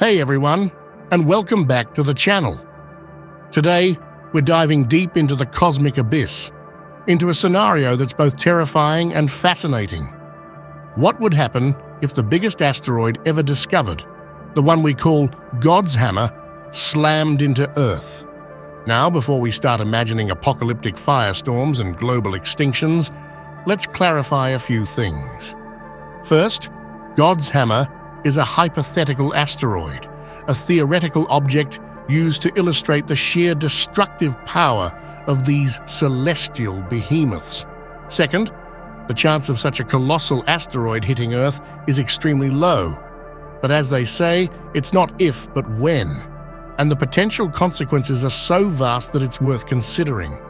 Hey everyone, and welcome back to the channel. Today, we're diving deep into the cosmic abyss, into a scenario that's both terrifying and fascinating. What would happen if the biggest asteroid ever discovered, the one we call God's Hammer, slammed into Earth? Now, before we start imagining apocalyptic firestorms and global extinctions, let's clarify a few things. First, God's Hammer is a hypothetical asteroid, a theoretical object used to illustrate the sheer destructive power of these celestial behemoths. Second, the chance of such a colossal asteroid hitting Earth is extremely low. But as they say, it's not if, but when. And the potential consequences are so vast that it's worth considering.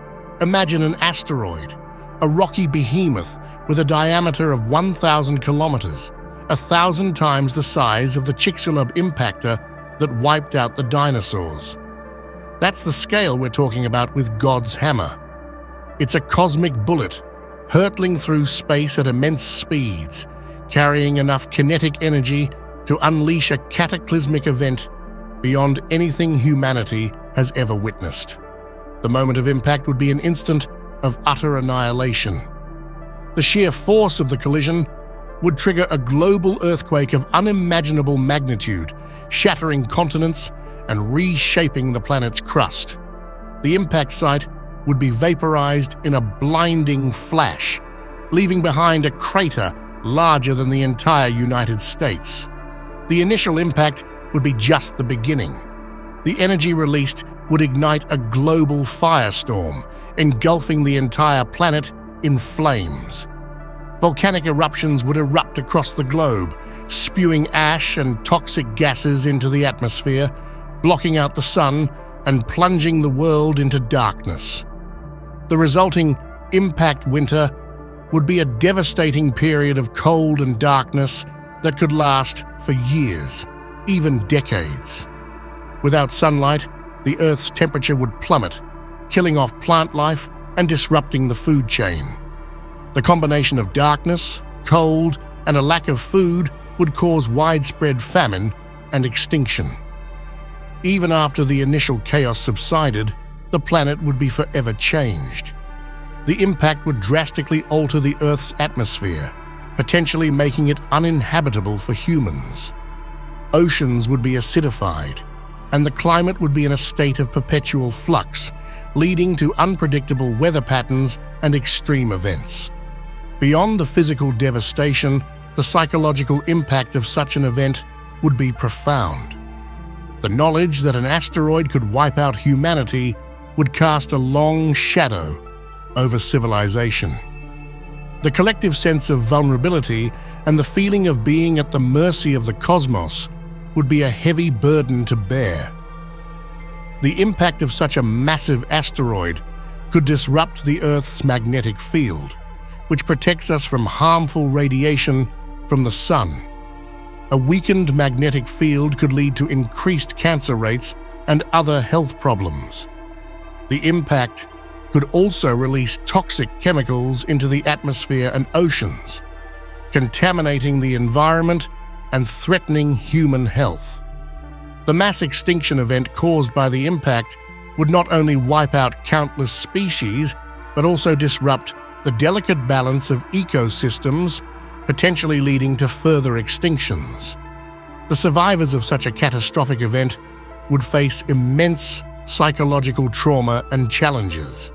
Imagine an asteroid, a rocky behemoth with a diameter of 1,000 kilometers, a thousand times the size of the Chicxulub impactor that wiped out the dinosaurs. That's the scale we're talking about with God's hammer. It's a cosmic bullet, hurtling through space at immense speeds, carrying enough kinetic energy to unleash a cataclysmic event beyond anything humanity has ever witnessed. The moment of impact would be an instant of utter annihilation. The sheer force of the collision would trigger a global earthquake of unimaginable magnitude, shattering continents and reshaping the planet's crust. The impact site would be vaporized in a blinding flash, leaving behind a crater larger than the entire United States. The initial impact would be just the beginning. The energy released would ignite a global firestorm, engulfing the entire planet in flames. Volcanic eruptions would erupt across the globe, spewing ash and toxic gases into the atmosphere, blocking out the sun and plunging the world into darkness. The resulting impact winter would be a devastating period of cold and darkness that could last for years, even decades. Without sunlight, the Earth's temperature would plummet, killing off plant life and disrupting the food chain. The combination of darkness, cold, and a lack of food would cause widespread famine and extinction. Even after the initial chaos subsided, the planet would be forever changed. The impact would drastically alter the Earth's atmosphere, potentially making it uninhabitable for humans. Oceans would be acidified, and the climate would be in a state of perpetual flux, leading to unpredictable weather patterns and extreme events. Beyond the physical devastation, the psychological impact of such an event would be profound. The knowledge that an asteroid could wipe out humanity would cast a long shadow over civilization. The collective sense of vulnerability and the feeling of being at the mercy of the cosmos would be a heavy burden to bear. The impact of such a massive asteroid could disrupt the Earth's magnetic field, which protects us from harmful radiation from the sun. A weakened magnetic field could lead to increased cancer rates and other health problems. The impact could also release toxic chemicals into the atmosphere and oceans, contaminating the environment and threatening human health. The mass extinction event caused by the impact would not only wipe out countless species, but also disrupt the delicate balance of ecosystems, potentially leading to further extinctions. The survivors of such a catastrophic event would face immense psychological trauma and challenges.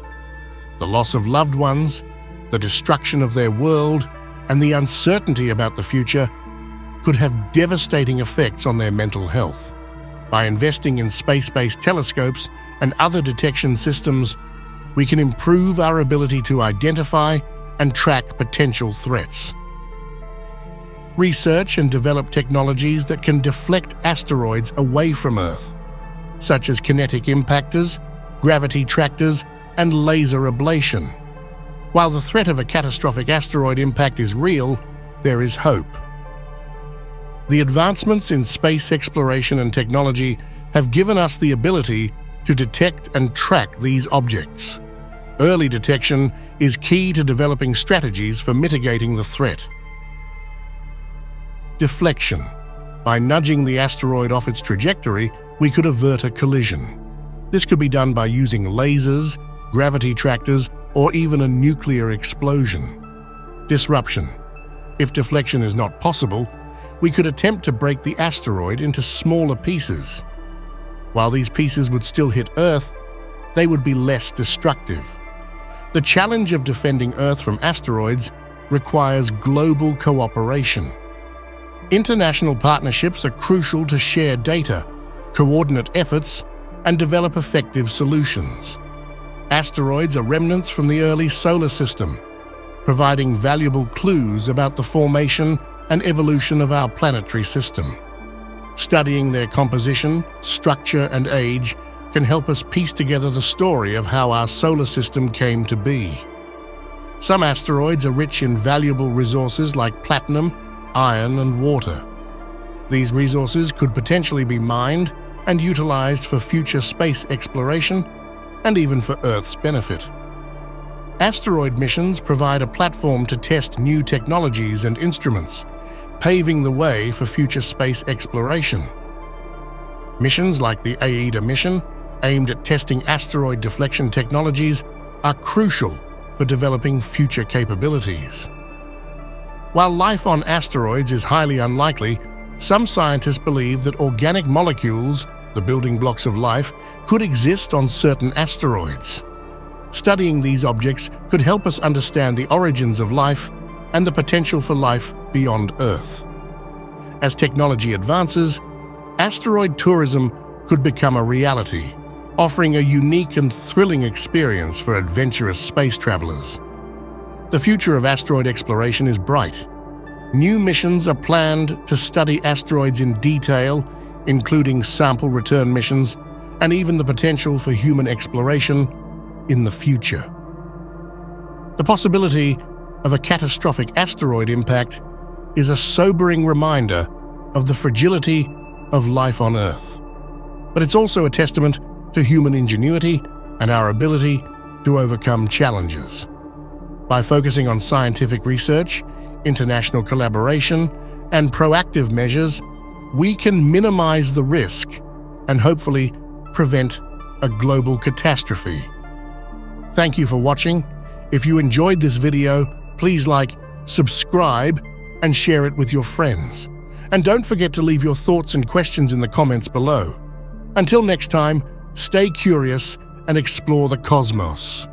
The loss of loved ones, the destruction of their world, and the uncertainty about the future could have devastating effects on their mental health. By investing in space-based telescopes and other detection systems, we can improve our ability to identify and track potential threats. Research and develop technologies that can deflect asteroids away from Earth, such as kinetic impactors, gravity tractors, and laser ablation. While the threat of a catastrophic asteroid impact is real, there is hope. The advancements in space exploration and technology have given us the ability to detect and track these objects. Early detection is key to developing strategies for mitigating the threat. Deflection. By nudging the asteroid off its trajectory, we could avert a collision. This could be done by using lasers, gravity tractors, or even a nuclear explosion. Disruption. If deflection is not possible, we could attempt to break the asteroid into smaller pieces. While these pieces would still hit Earth, they would be less destructive. The challenge of defending Earth from asteroids requires global cooperation. International partnerships are crucial to share data, coordinate efforts, and develop effective solutions. Asteroids are remnants from the early solar system, providing valuable clues about the formation and evolution of our planetary system. Studying their composition, structure, and age can help us piece together the story of how our solar system came to be. Some asteroids are rich in valuable resources like platinum, iron, and water. These resources could potentially be mined and utilized for future space exploration and even for Earth's benefit. Asteroid missions provide a platform to test new technologies and instruments, paving the way for future space exploration. Missions like the AIDA mission, aimed at testing asteroid deflection technologies, are crucial for developing future capabilities. While life on asteroids is highly unlikely, some scientists believe that organic molecules the building blocks of life, could exist on certain asteroids. Studying these objects could help us understand the origins of life and the potential for life beyond Earth. As technology advances, asteroid tourism could become a reality, offering a unique and thrilling experience for adventurous space travelers. The future of asteroid exploration is bright. New missions are planned to study asteroids in detail including sample return missions and even the potential for human exploration in the future. The possibility of a catastrophic asteroid impact is a sobering reminder of the fragility of life on Earth. But it's also a testament to human ingenuity and our ability to overcome challenges. By focusing on scientific research, international collaboration, and proactive measures, we can minimize the risk and hopefully prevent a global catastrophe. Thank you for watching. If you enjoyed this video, please like, subscribe, and share it with your friends. And don't forget to leave your thoughts and questions in the comments below. Until next time, stay curious and explore the cosmos.